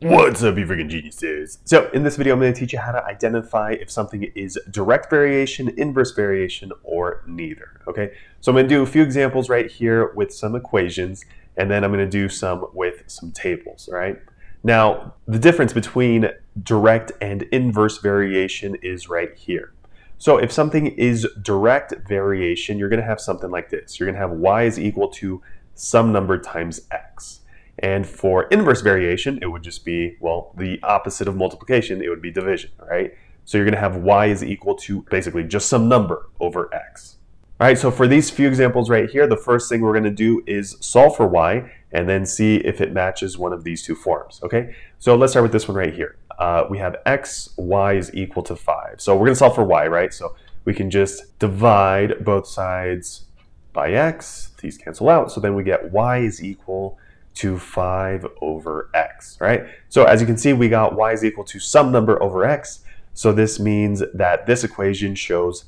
What's up, you freaking geniuses? So, in this video, I'm going to teach you how to identify if something is direct variation, inverse variation, or neither. Okay, so I'm going to do a few examples right here with some equations, and then I'm going to do some with some tables. All right. Now, the difference between direct and inverse variation is right here. So, if something is direct variation, you're going to have something like this. You're going to have y is equal to some number times x. And for inverse variation, it would just be, well, the opposite of multiplication, it would be division, right? So you're going to have y is equal to basically just some number over x. All right, so for these few examples right here, the first thing we're going to do is solve for y and then see if it matches one of these two forms, okay? So let's start with this one right here. Uh, we have x, y is equal to 5. So we're going to solve for y, right? So we can just divide both sides by x. These cancel out. So then we get y is equal to 5 over x, right? So as you can see, we got y is equal to some number over x. So this means that this equation shows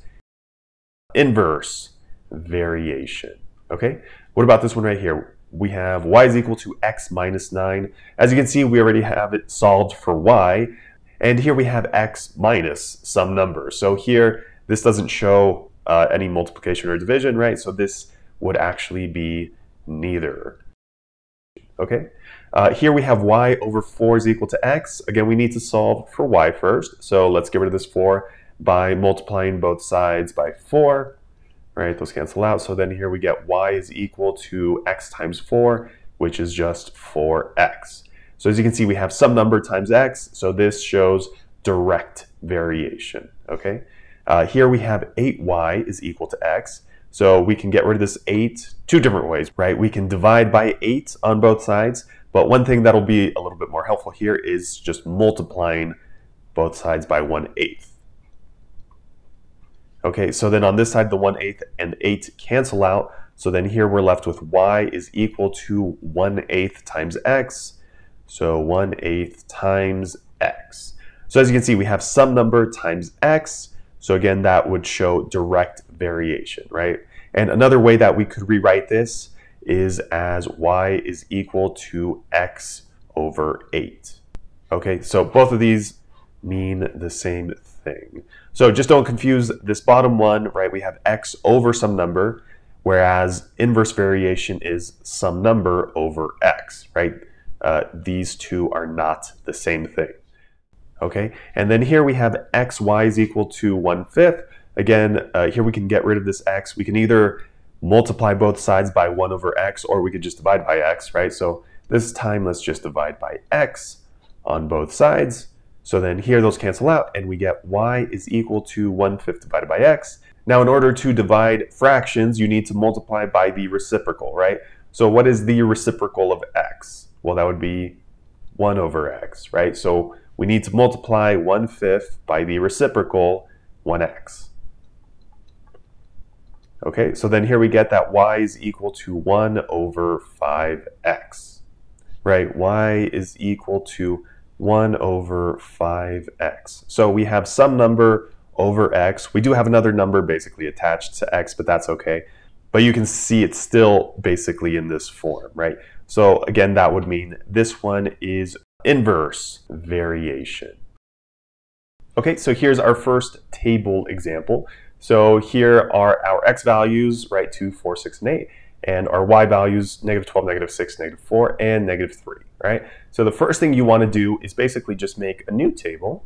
inverse variation, okay? What about this one right here? We have y is equal to x minus 9. As you can see, we already have it solved for y. And here we have x minus some number. So here, this doesn't show uh, any multiplication or division, right? So this would actually be neither. Okay, uh, here we have y over 4 is equal to x. Again, we need to solve for y first. So let's get rid of this 4 by multiplying both sides by 4. Right, those cancel out. So then here we get y is equal to x times 4, which is just 4x. So as you can see, we have some number times x. So this shows direct variation. Okay, uh, here we have 8y is equal to x. So we can get rid of this 8 two different ways, right? We can divide by 8 on both sides, but one thing that'll be a little bit more helpful here is just multiplying both sides by 1 eighth. Okay, so then on this side, the 1 eighth and 8 cancel out. So then here we're left with y is equal to 1 eighth times x. So 1 eighth times x. So as you can see, we have some number times x. So again, that would show direct variation, right? And another way that we could rewrite this is as y is equal to x over 8. Okay, so both of these mean the same thing. So just don't confuse this bottom one, right? We have x over some number, whereas inverse variation is some number over x, right? Uh, these two are not the same thing. Okay, and then here we have x, y is equal to 1 fifth. Again, uh, here we can get rid of this x. We can either multiply both sides by 1 over x, or we could just divide by x, right? So this time, let's just divide by x on both sides. So then here those cancel out, and we get y is equal to 1 fifth divided by x. Now, in order to divide fractions, you need to multiply by the reciprocal, right? So what is the reciprocal of x? Well, that would be 1 over x, right? So we need to multiply 1 fifth by the reciprocal 1x. Okay, so then here we get that y is equal to 1 over 5x, right? y is equal to 1 over 5x. So we have some number over x. We do have another number basically attached to x, but that's okay. But you can see it's still basically in this form, right? So again, that would mean this one is inverse variation. Okay, so here's our first table example. So here are our x values, right, 2, 4, 6, and 8, and our y values, negative 12, negative 6, negative 4, and negative 3, right? So the first thing you want to do is basically just make a new table,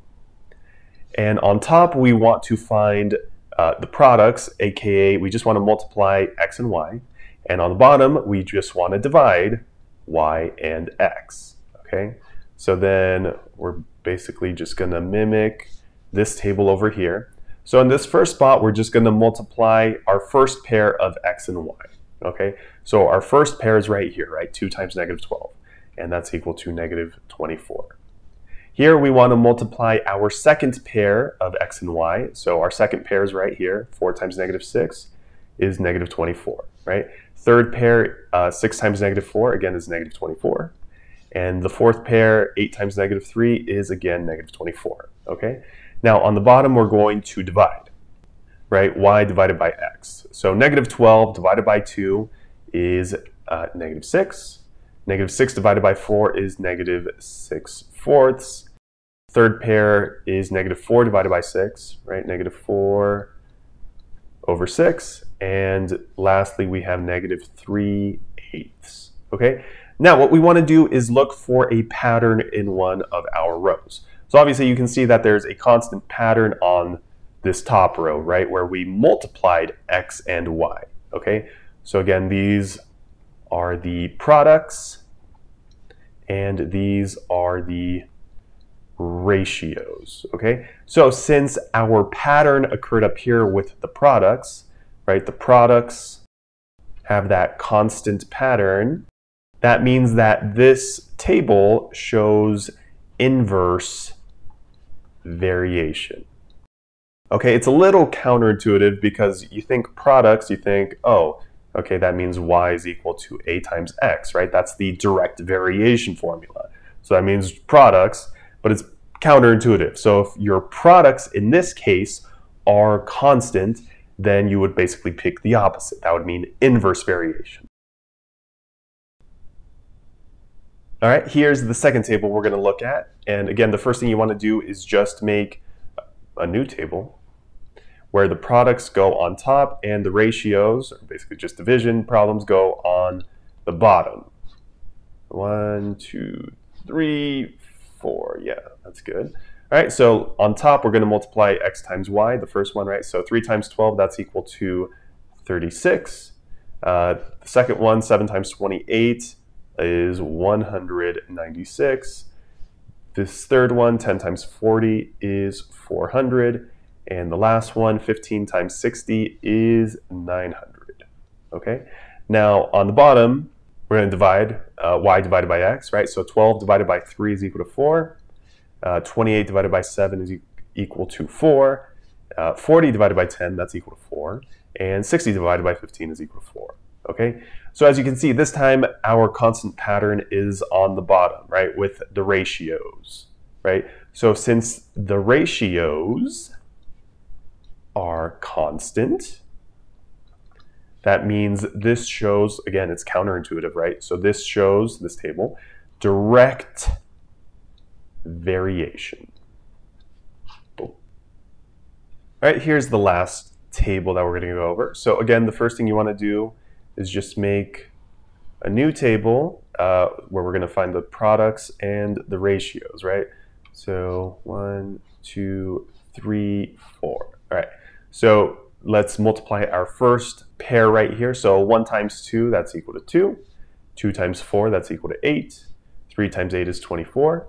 and on top we want to find uh, the products, aka we just want to multiply x and y, and on the bottom we just want to divide y and x, okay? So then we're basically just going to mimic this table over here. So in this first spot, we're just going to multiply our first pair of x and y. Okay, so our first pair is right here, right? 2 times negative 12, and that's equal to negative 24. Here we want to multiply our second pair of x and y. So our second pair is right here. 4 times negative 6 is negative 24, right? Third pair, uh, 6 times negative 4, again, is negative 24. And the fourth pair, 8 times negative 3, is again negative 24. Okay. Now on the bottom, we're going to divide, right? y divided by x. So negative 12 divided by 2 is uh, negative 6. Negative 6 divided by 4 is negative 6 fourths. Third pair is negative 4 divided by 6, right? Negative 4 over 6. And lastly, we have negative 3 eighths, okay? Now, what we want to do is look for a pattern in one of our rows. So obviously you can see that there's a constant pattern on this top row, right, where we multiplied x and y, okay? So again, these are the products, and these are the ratios, okay? So since our pattern occurred up here with the products, right, the products have that constant pattern, that means that this table shows inverse variation. Okay, it's a little counterintuitive because you think products, you think, oh, okay, that means y is equal to a times x, right? That's the direct variation formula. So that means products, but it's counterintuitive. So if your products in this case are constant, then you would basically pick the opposite. That would mean inverse variation. All right, here's the second table we're going to look at. And again, the first thing you want to do is just make a new table where the products go on top and the ratios, or basically just division problems, go on the bottom. One, two, three, four. Yeah, that's good. All right, so on top, we're going to multiply x times y, the first one, right? So 3 times 12, that's equal to 36. Uh, the second one, 7 times 28, is 196. This third one, 10 times 40, is 400. And the last one, 15 times 60, is 900. Okay? Now, on the bottom, we're going to divide uh, y divided by x, right? So 12 divided by 3 is equal to 4. Uh, 28 divided by 7 is e equal to 4. Uh, 40 divided by 10, that's equal to 4. And 60 divided by 15 is equal to 4. Okay, so as you can see, this time our constant pattern is on the bottom, right, with the ratios, right? So since the ratios are constant, that means this shows, again, it's counterintuitive, right? So this shows, this table, direct variation. All right, here's the last table that we're going to go over. So again, the first thing you want to do is just make a new table uh, where we're going to find the products and the ratios, right? So one, two, three, four. All right. So let's multiply our first pair right here. So 1 times 2, that's equal to 2. 2 times 4, that's equal to 8. 3 times 8 is 24.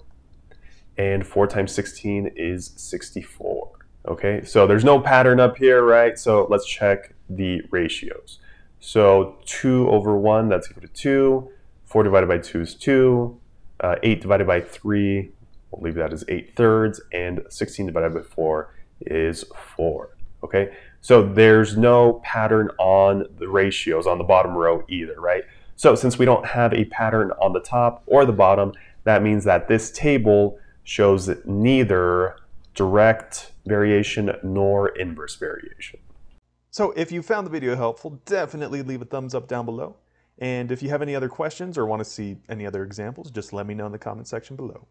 And 4 times 16 is 64. Okay, so there's no pattern up here, right? So let's check the ratios. So 2 over 1, that's equal to 2. 4 divided by 2 is 2. Uh, 8 divided by 3, we'll leave that as 8 thirds. And 16 divided by 4 is 4. Okay, so there's no pattern on the ratios on the bottom row either, right? So since we don't have a pattern on the top or the bottom, that means that this table shows neither direct variation nor inverse variation. So if you found the video helpful, definitely leave a thumbs up down below. And if you have any other questions or want to see any other examples, just let me know in the comment section below.